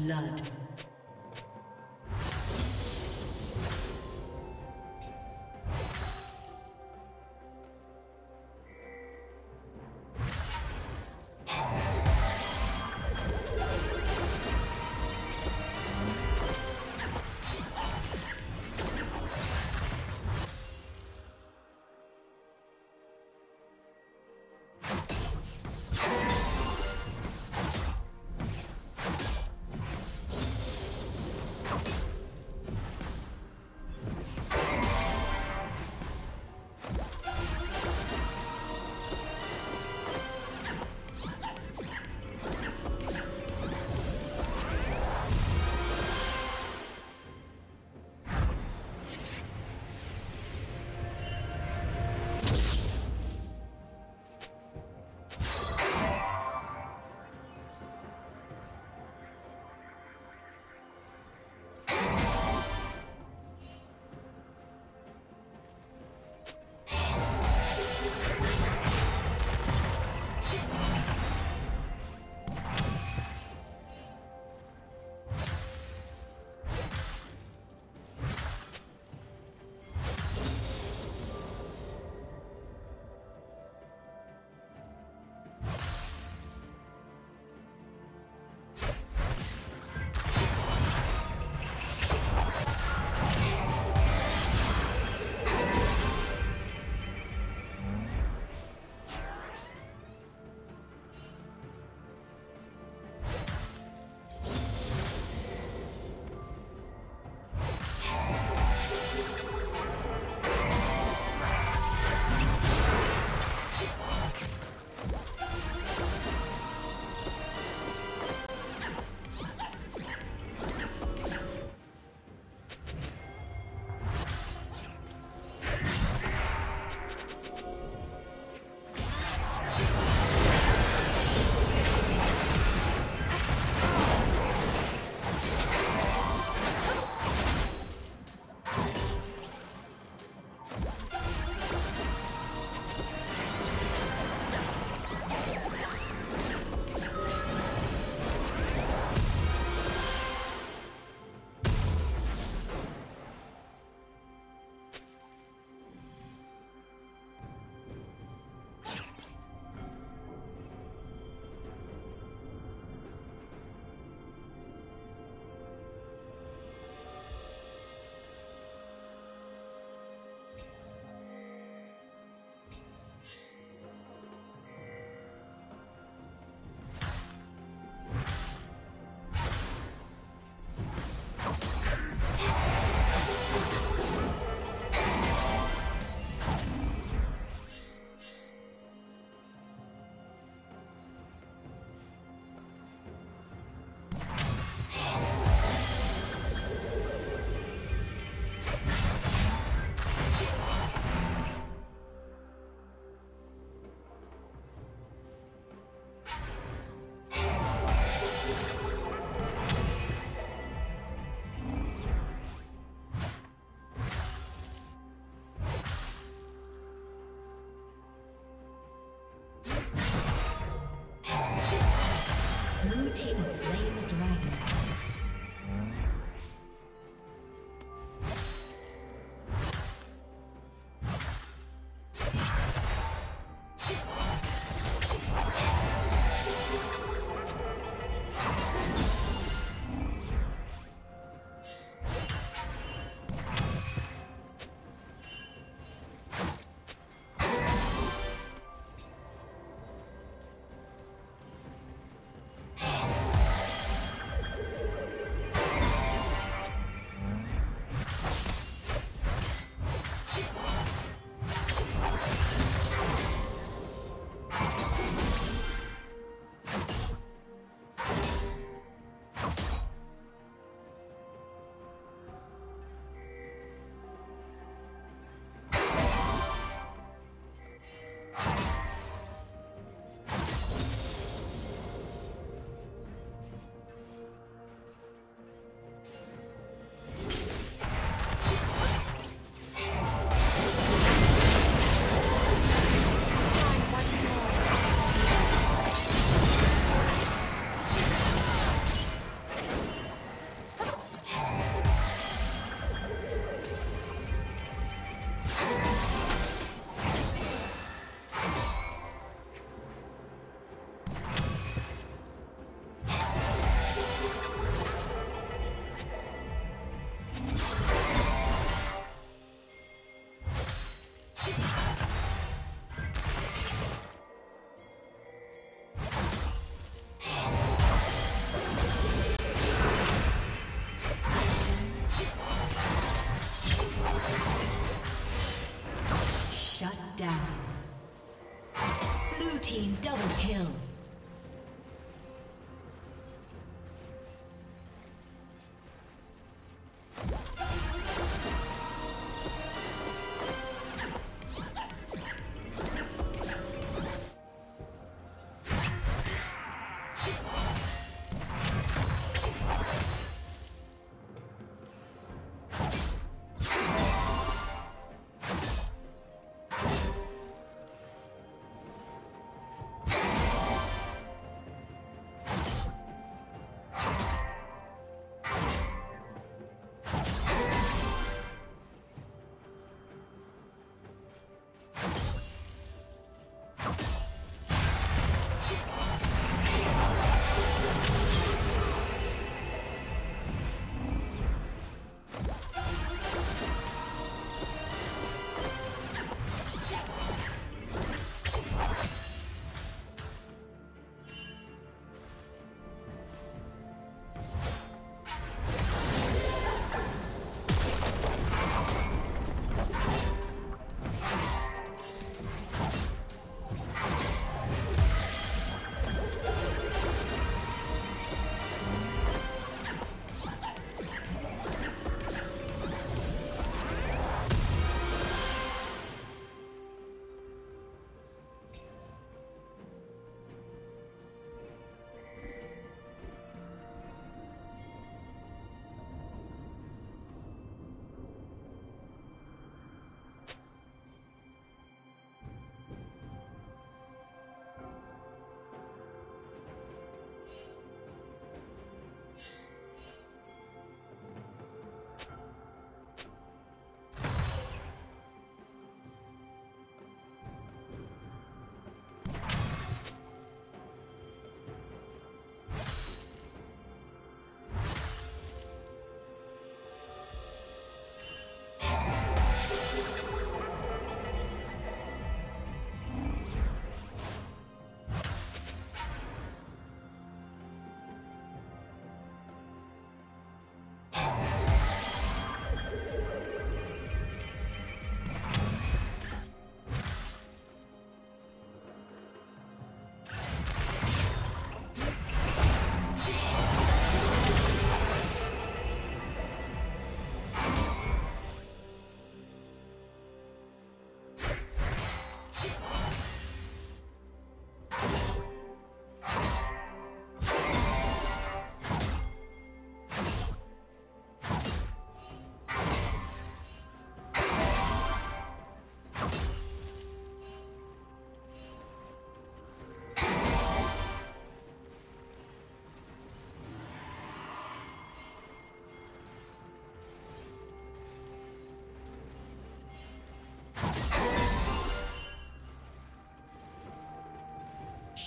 Blood.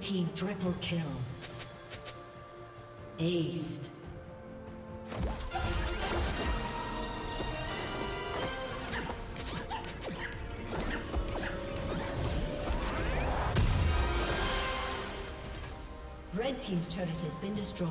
Team triple kill. Aced. Red Team's turret has been destroyed.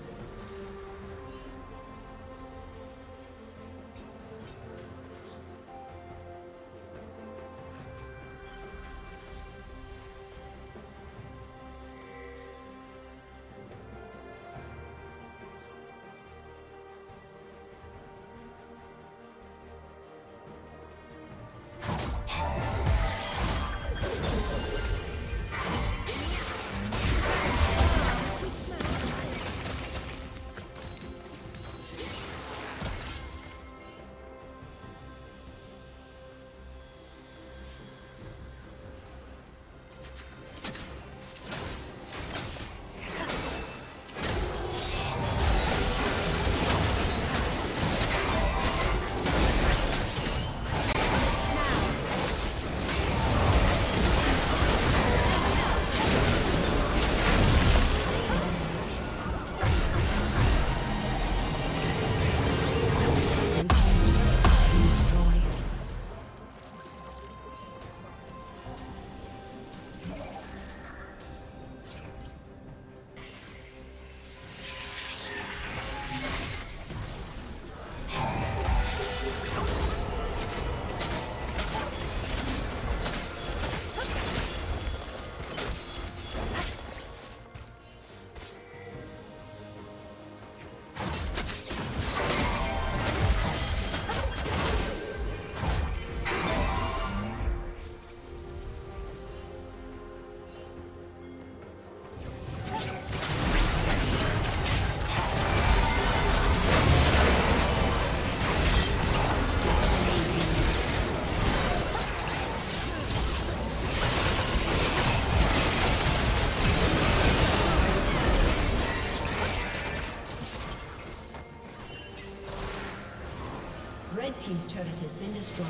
Team's turret has been destroyed.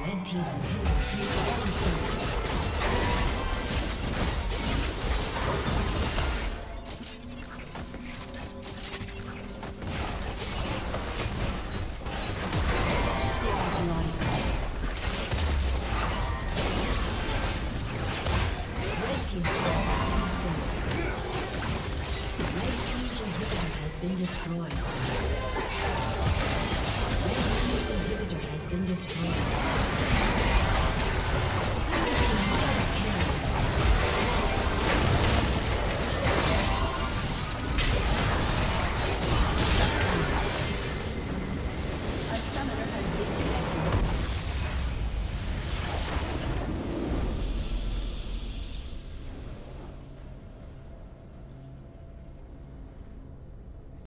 Red team's inhibitor